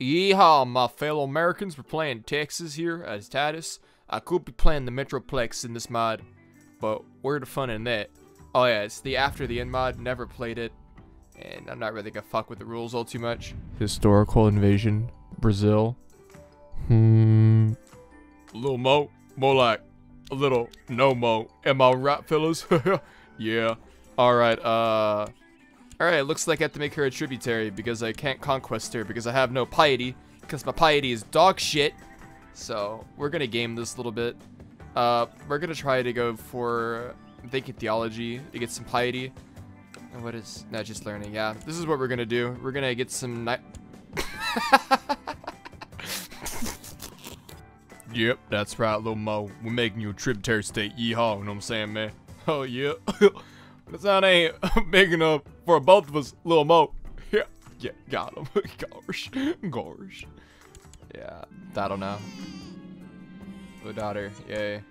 Yeehaw, my fellow Americans. We're playing Texas here as Titus. I could be playing the Metroplex in this mod, but where the fun in that? Oh yeah, it's the After the End mod. Never played it, and I'm not really gonna fuck with the rules all too much. Historical invasion, Brazil. Hmm. A little mo, more like a little no mo. Am I right, fellas? yeah. All right. Uh. Alright, looks like I have to make her a tributary because I can't conquest her because I have no piety because my piety is dog shit. So, we're gonna game this a little bit. Uh, we're gonna try to go for, thinking theology to get some piety. And what is, not just learning, yeah. This is what we're gonna do. We're gonna get some Yep, that's right, little Mo. We're making you a tributary state. Yeehaw, you know what I'm saying, man? Oh, yeah. the sound ain't big enough for both of us, little Mo. Yeah, yeah, got him. gosh, gosh. Yeah, I don't know. Little daughter, yay.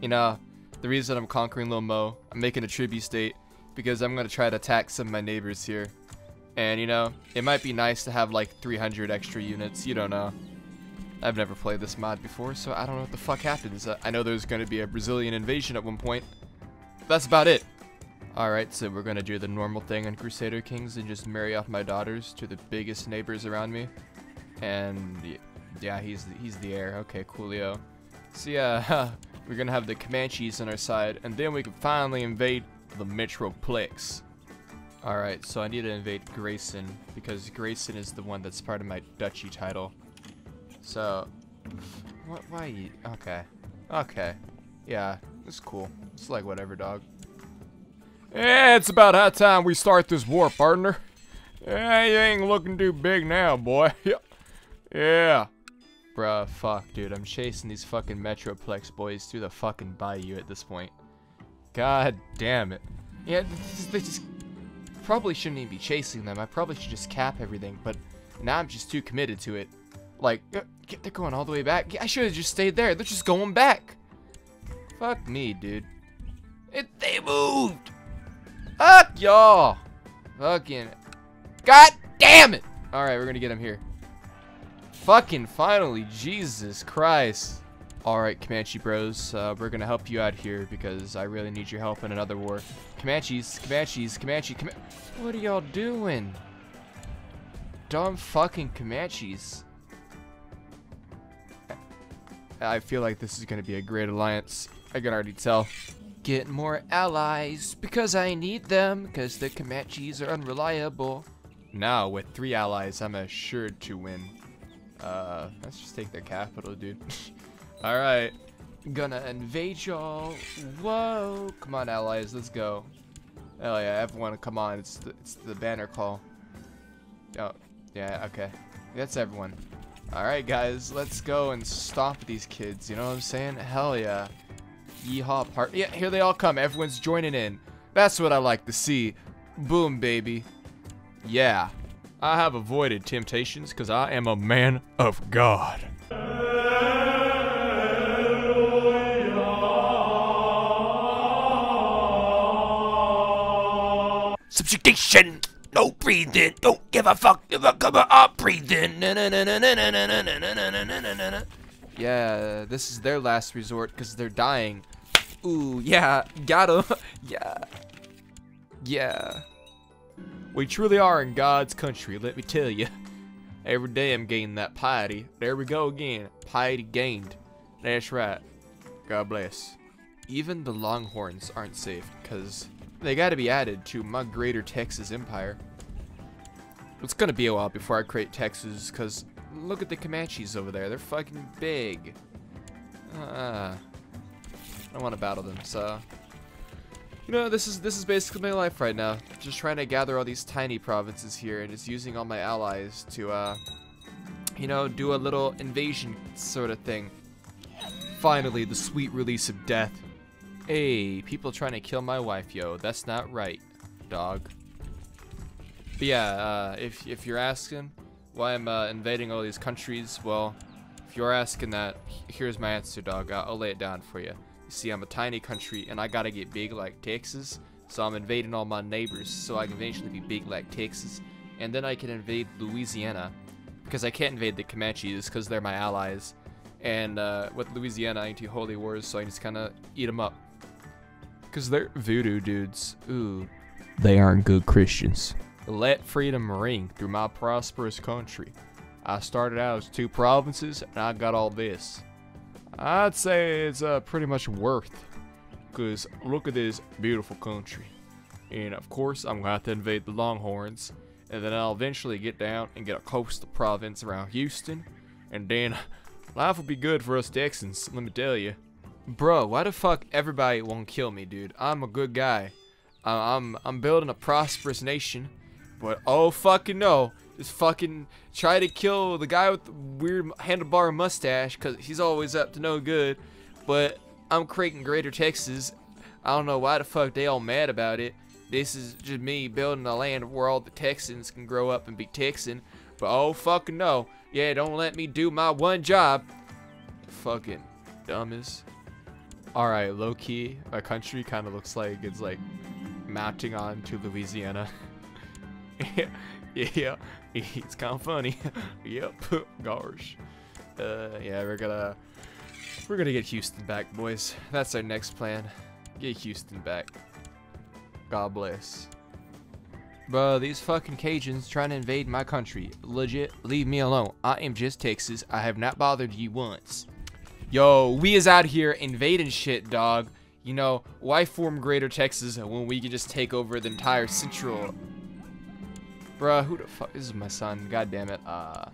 You know, the reason I'm conquering Lil Mo, I'm making a tribute state, because I'm gonna try to attack some of my neighbors here. And you know, it might be nice to have like 300 extra units, you don't know. I've never played this mod before, so I don't know what the fuck happens. I know there's gonna be a Brazilian invasion at one point. That's about it. Alright, so we're gonna do the normal thing on Crusader Kings and just marry off my daughters to the biggest neighbors around me. And yeah, he's the, he's the heir. Okay, coolio. So yeah, we're gonna have the Comanches on our side, and then we can finally invade the Metroplex. Alright, so I need to invade Grayson, because Grayson is the one that's part of my duchy title. So, what, why okay. Okay. Yeah, it's cool. It's like whatever, dog. Yeah, it's about that time we start this war, partner. Yeah, you ain't looking too big now, boy. yeah. Bruh, fuck, dude. I'm chasing these fucking Metroplex boys through the fucking bayou at this point. God damn it. Yeah, they just probably shouldn't even be chasing them. I probably should just cap everything, but now I'm just too committed to it. Like, uh, they're going all the way back. I should have just stayed there. They're just going back. Fuck me, dude. It, they moved. Fuck y'all. Fucking. God damn it. Alright, we're gonna get him here. Fucking finally. Jesus Christ. Alright, Comanche bros. Uh, we're gonna help you out here because I really need your help in another war. Comanches, Comanches, Comanche, Comanche. What are y'all doing? Dumb fucking Comanches. I feel like this is gonna be a great alliance. I can already tell get more allies because I need them because the Comanches are unreliable. Now, with three allies, I'm assured to win. Uh, let's just take their capital, dude. Alright. Gonna invade y'all. Whoa. Come on, allies, let's go. Hell yeah, everyone, come on. It's the, it's the banner call. Oh, yeah, okay. That's everyone. Alright, guys, let's go and stomp these kids. You know what I'm saying? Hell yeah. Yeehaw part. Yeah, here they all come. Everyone's joining in. That's what I like to see. Boom, baby. Yeah. I have avoided temptations because I am a man of God. Subjugation! No breathing! Don't give a fuck! Give a come up breathing! Yeah, this is their last resort because they're dying. Ooh, yeah, got him. yeah. Yeah. We truly are in God's country, let me tell you. Every day I'm gaining that piety. There we go again. Piety gained. That's right. God bless. Even the Longhorns aren't safe, because they gotta be added to my greater Texas empire. It's gonna be a while before I create Texas, because look at the Comanches over there. They're fucking big. Ah. I want to battle them, so... You know, this is this is basically my life right now. Just trying to gather all these tiny provinces here and just using all my allies to, uh, you know, do a little invasion sort of thing. Finally, the sweet release of death. Hey, people trying to kill my wife, yo. That's not right, dog. But yeah, uh, if, if you're asking why I'm uh, invading all these countries, well, if you're asking that, here's my answer, dog. I'll, I'll lay it down for you. See, I'm a tiny country, and I gotta get big like Texas, so I'm invading all my neighbors so I can eventually be big like Texas, and then I can invade Louisiana, because I can't invade the Comanches because they're my allies. And uh, with Louisiana, I to holy wars, so I just kind of eat them up. Because they're voodoo dudes. Ooh. They aren't good Christians. Let freedom ring through my prosperous country. I started out as two provinces, and I got all this. I'd say it's uh, pretty much worth. Because look at this beautiful country. And of course, I'm going to have to invade the Longhorns. And then I'll eventually get down and get a coastal province around Houston. And then life will be good for us Texans, let me tell you. Bro, why the fuck everybody won't kill me, dude? I'm a good guy. I'm I'm building a prosperous nation. But oh fucking no, just fucking try to kill the guy with the weird handlebar mustache because he's always up to no good. But I'm creating Greater Texas. I don't know why the fuck they all mad about it. This is just me building a land where all the Texans can grow up and be Texan. But oh fucking no. Yeah, don't let me do my one job. Fucking dumbest. Alright, low key, my country kind of looks like it's like mounting on to Louisiana. yeah, it's kind of funny. yep, gosh. Uh, yeah, we're gonna we're gonna get Houston back, boys. That's our next plan. Get Houston back. God bless. Bro, these fucking Cajuns trying to invade my country. Legit, leave me alone. I am just Texas. I have not bothered you once. Yo, we is out here invading shit, dog. You know, why form Greater Texas when we can just take over the entire central? Bruh, who the fuck? Is my son. God damn it. Uh.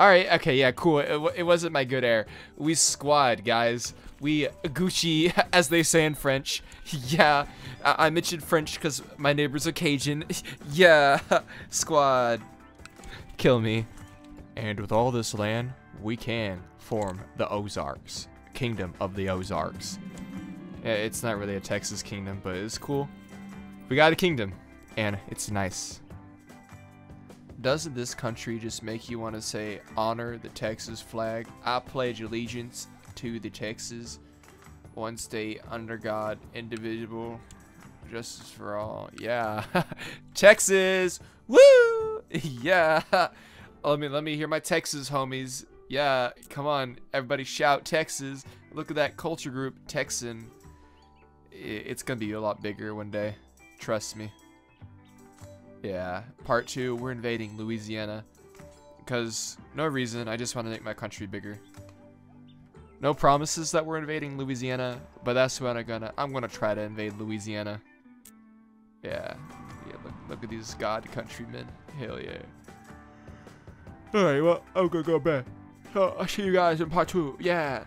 Alright, okay, yeah, cool. It, it wasn't my good heir. We squad, guys. We Gucci, as they say in French. Yeah, I, I mentioned French because my neighbor's a Cajun. yeah, squad. Kill me. And with all this land, we can form the Ozarks. Kingdom of the Ozarks. Yeah, it's not really a Texas kingdom, but it's cool. We got a kingdom, and it's nice. Doesn't this country just make you want to say, honor the Texas flag? I pledge allegiance to the Texas, one state, under God, indivisible, justice for all. Yeah. Texas! Woo! yeah. Let me, let me hear my Texas homies. Yeah, come on, everybody shout Texas. Look at that culture group, Texan. It's gonna be a lot bigger one day. Trust me. Yeah, part two, we're invading Louisiana. Because, no reason, I just want to make my country bigger. No promises that we're invading Louisiana, but that's what I'm gonna, I'm gonna try to invade Louisiana. Yeah, yeah, look, look at these god countrymen. Hell yeah. Alright, well, I'm gonna go back. So, I'll see you guys in part two. Yeah.